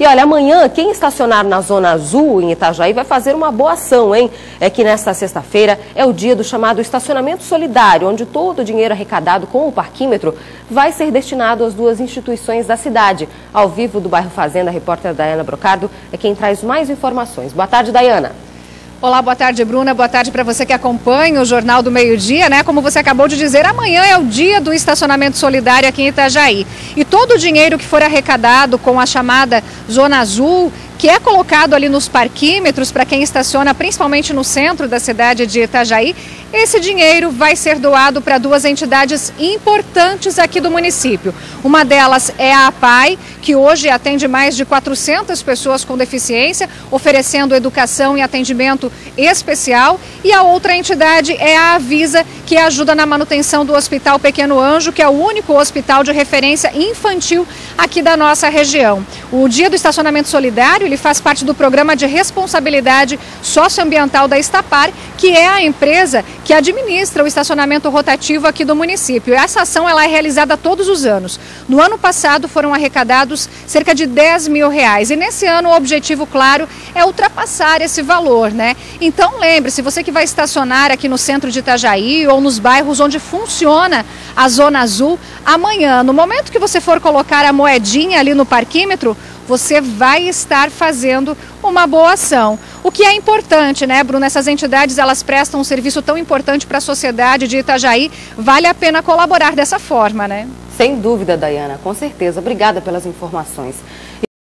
E olha, amanhã quem estacionar na Zona Azul, em Itajaí, vai fazer uma boa ação, hein? É que nesta sexta-feira é o dia do chamado estacionamento solidário, onde todo o dinheiro arrecadado com o parquímetro vai ser destinado às duas instituições da cidade. Ao vivo do bairro Fazenda, a repórter Dayana Brocardo é quem traz mais informações. Boa tarde, Dayana. Olá, boa tarde, Bruna. Boa tarde para você que acompanha o Jornal do Meio Dia, né? Como você acabou de dizer, amanhã é o dia do estacionamento solidário aqui em Itajaí. E todo o dinheiro que for arrecadado com a chamada Zona Azul que é colocado ali nos parquímetros para quem estaciona principalmente no centro da cidade de Itajaí. Esse dinheiro vai ser doado para duas entidades importantes aqui do município. Uma delas é a APAI, que hoje atende mais de 400 pessoas com deficiência, oferecendo educação e atendimento especial. E a outra entidade é a Avisa, que ajuda na manutenção do Hospital Pequeno Anjo, que é o único hospital de referência infantil aqui da nossa região. O Dia do Estacionamento Solidário ele faz parte do programa de responsabilidade socioambiental da Estapar, que é a empresa que administra o estacionamento rotativo aqui do município. Essa ação ela é realizada todos os anos. No ano passado foram arrecadados cerca de 10 mil reais. E nesse ano o objetivo, claro, é ultrapassar esse valor, né? Então lembre-se, você que vai estacionar aqui no centro de Itajaí ou nos bairros onde funciona a Zona Azul, amanhã, no momento que você for colocar a moedinha ali no parquímetro, você vai estar fazendo uma boa ação. O que é importante, né, Bruno? Essas entidades elas prestam um serviço tão importante para a sociedade de Itajaí. Vale a pena colaborar dessa forma, né? Sem dúvida, Dayana, com certeza. Obrigada pelas informações.